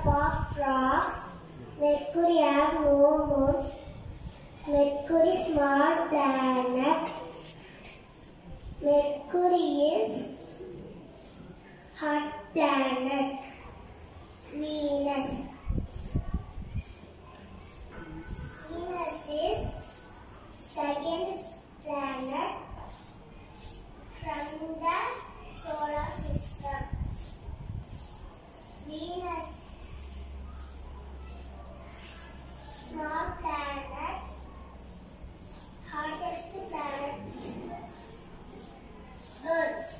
Of rocks. Mercury have no moons. Mercury small planet. Mercury is hot planet. Venus. Venus is second planet from the solar system. Venus, small planet, hottest planet. Earth.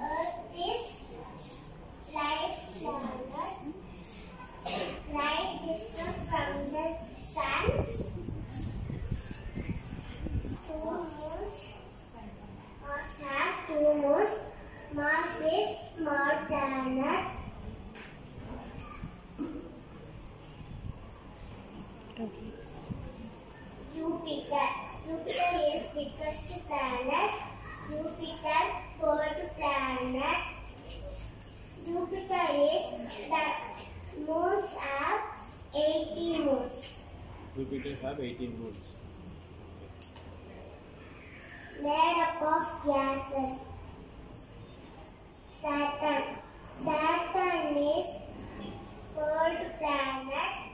Earth is light planet, light distant from the sun. Two moons. Mars have two moons. Mars is small planet. Jupiter. Jupiter is biggest planet. Jupiter third planet. Jupiter is the moons have 80 moons. Jupiter have 18 moons. made up of gases. Saturn is third planet.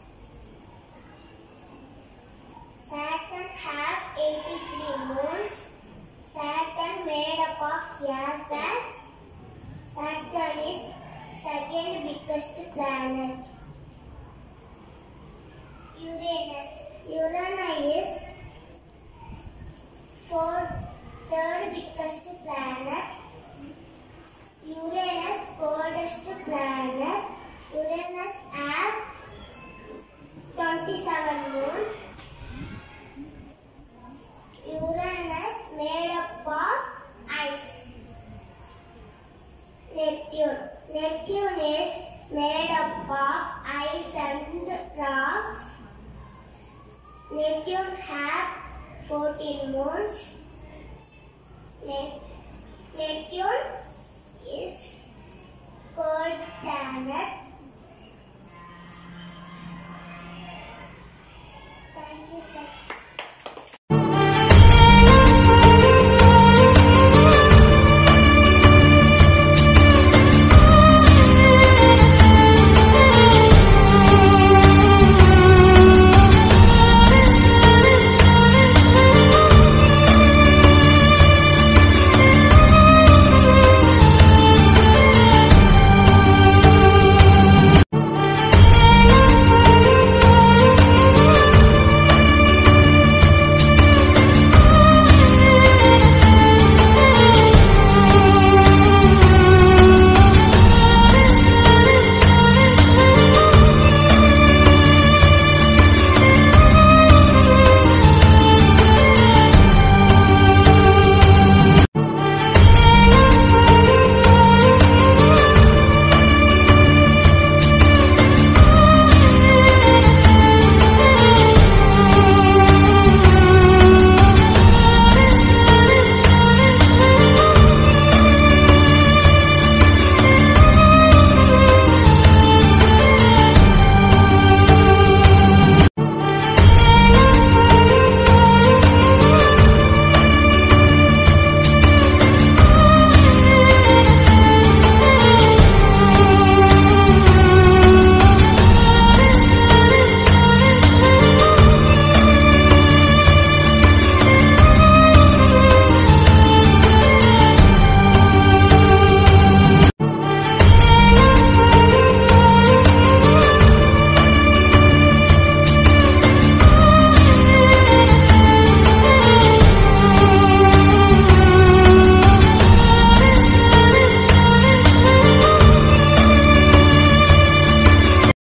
Saturn have 83 moons. Saturn made gases. Saturn is second biggest planet. Uranus. Uranus is fourth, third biggest planet. Uranus, coldest planet. Uranus have 27 moons. Uranus made up of ice. Neptune. Neptune is of ice and rocks. Neptune have 14 moons. Ne- Neptune